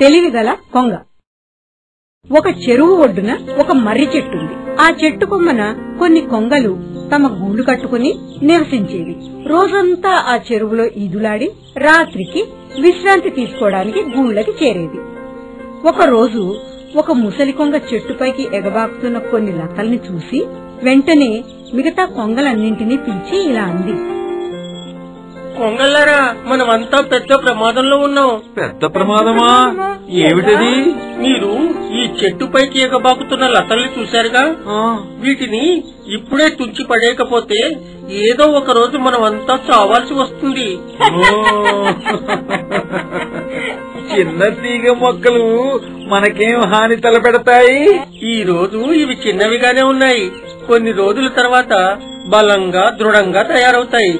తెలివిగల కొంగ. ఒక చెరువు ఒడ్డున ఒక మర్రి చెట్టుంది. ఆ చెట్టు కొమ్మన కొన్ని కొంగలు తమ గూళ్ళు కట్టుకుని నివసించేవి. రోజంతా ఆ చెరువులో ఈదులాడి రాత్రికి విశ్రాంతి తీసుకోవడానికి గూళ్ళకి చేరేది ఒక రోజు ఒక ముసలి కొంగ చెట్టుపైకి ఎగబాకుతున్న కొన్ని లతల్ని చూసి వెంటనే మిగతా కొంగలన్నింటినీ పిలిచి ఇలా అంది. కొంగల్లారా మనమంతా పెద్ద ప్రమాదంలో ఉన్నాం. పెద్ద ప్రమాదమా? ఏమిటది? మీరు ఈ చెట్టుపైకి ఎగబాకుతున్న లతల్ని చూశారుగా? వీటిని ఇప్పుడే తుంచి పడేయకపోతే ఏదో ఒక రోజు మనమంతా చావాల్సి వస్తుంది. చిన్న తీగ మొక్కలు మనకేం హాని తలపెడతాయి? ఈ రోజు ఇవి చిన్నవిగానే ఉన్నాయి. కొన్ని రోజుల తర్వాత బలంగా దృఢంగా తయారవుతాయి.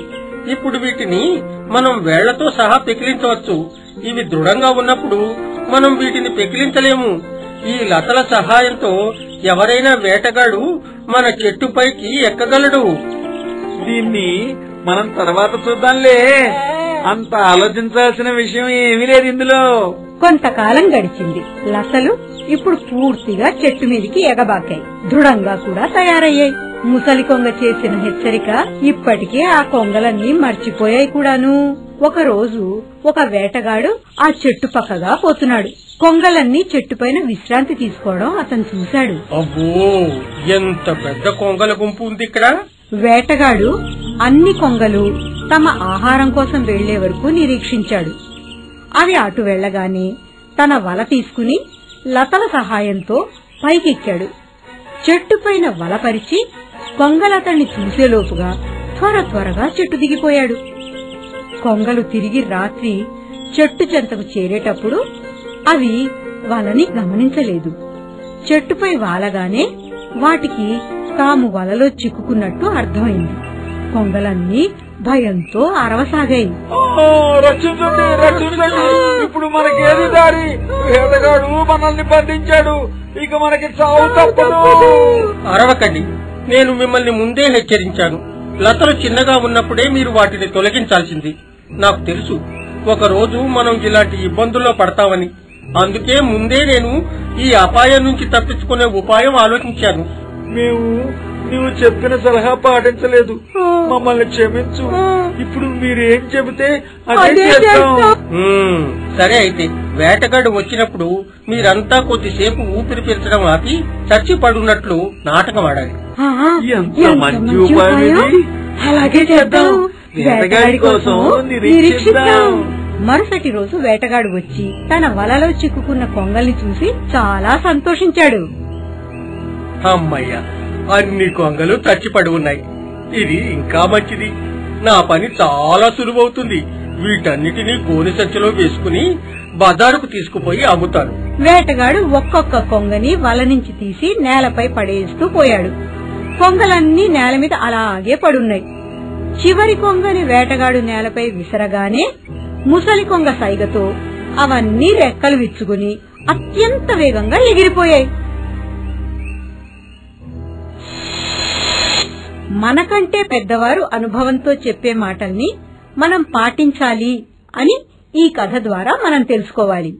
ఇప్పుడు వీటిని మనం వేళ్ళతో సహా పెకిలించవచ్చు. ఇవి దృఢంగా ఉన్నప్పుడు మనం వీటిని పెకిలించలేము. ఈ లతల సహాయంతో ఎవరైనా వేటగాడు మన చెట్టుపైకి ఎక్కగలడు? దీన్ని మనం తర్వాత చూద్దాంలే. అంత ఆలోచించాల్సిన విషయం ఏమీ లేదు ఇందులో. కొంతకాలం గడిచింది. లతలు ఇప్పుడు పూర్తిగా చెట్టు మీదికి ఎగబాకాయి. దృఢంగా కూడా తయారయ్యాయి. ముసలి కొంగ చేసిన హెచ్చరిక ఇప్పటికే ఆ కొంగలన్నీ మర్చిపోయాయి కూడాను. ఒక రోజు ఒక వేటగాడు ఆ చెట్టు పక్కగా పోతున్నాడు. కొంగలన్నీ చెట్టుపైన విశ్రాంతి తీసుకోవడం అతను చూశాడు. అబ్బో ఎంత పెద్ద కొంగల గుంపు ఉంది ఇక్కడ? వేటగాడు అన్ని కొంగలు తమ ఆహారం కోసం వెళ్ళే వరకు నిరీక్షించాడు. అవి అటు వెళ్ళగానే తన వల తీసుకుని లతల సహాయంతో పైకెక్కాడు. చెట్టుపైన వల పరిచి కొంగలతన్ని చూసేలోపుగా త్వర త్వరగా చెట్టు దిగిపోయాడు. కొంగలు తిరిగి రాత్రి చెట్టు చెంతకు చేరేటప్పుడు అవి వలని గమనించలేదు. చెట్టుపై వాలగానే వాటికి తాము వలలో చిక్కుకున్నట్టు అర్థమైంది. కొంగలన్నీ భయంతో అరవసాగాయి. ఆ, రక్షించండి రక్షించండి. ఇప్పుడు మనకేది దారి? వేటగాడు మనల్ని బంధించాడు. ఇక మనకి చావు తప్పదు. అరవకండి. నేను మిమ్మల్ని ముందే హెచ్చరించాను. లతలు చిన్నగా ఉన్నప్పుడే మీరు వాటిని తొలగించాల్సింది. నాకు తెలుసు ఒక రోజు మనం ఇలాంటి ఇబ్బందుల్లో పడతామని. అందుకే ముందే నేను ఈ అపాయం నుంచి తప్పించుకునే ఉపాయం ఆలోచించాను. మేము నువ్వు చెప్పిన సలహా పాటించలేదు. మమ్మల్ని క్షమించు. ఇప్పుడు మీరేం చెబితే అదే అదే చేస్తాం. సరే అయితే వేటగాడు వచ్చినప్పుడు మీరంతా కొద్దిసేపు ఊపిరి పీల్చడం ఆపి చచ్చి పడున్నట్లు నాటకం ఆడాలి. అలాగే చేద్దాం. వేటగాడి కోసం నిరీక్షిద్దాం. మరుసటి రోజు వేటగాడు వచ్చి తన వలలో చిక్కుకున్న కొంగల్ని చూసి చాలా సంతోషించాడు. అమ్మయ్య అన్ని కొంగలు చచ్చిపడి ఉన్నాయి ఇది ఇంకా మంచిది. నా పని చాలా సులువవుతుంది. వీటన్నిటినీ గోని సంచిలో వేసుకుని బజారుకు తీసుకుపోయి అమ్ముతారు వేటగాడు ఒక్కొక్క కొంగని వల నుంచి తీసి నేలపై పడేస్తూ పోయాడు. కొంగలన్నీ నేల మీద అలాగే పడున్నాయి. చివరి కొంగని వేటగాడు నేలపై విసరగానే ముసలి కొంగ సైగతో అవన్నీ రెక్కలు విచ్చుకుని అత్యంత వేగంగా ఎగిరిపోయాయి. మనకంటే పెద్దవారు అనుభవంతో చెప్పే మాటల్ని మనం పాటించాలి అని ఈ కథ ద్వారా మనం తెలుసుకోవాలి.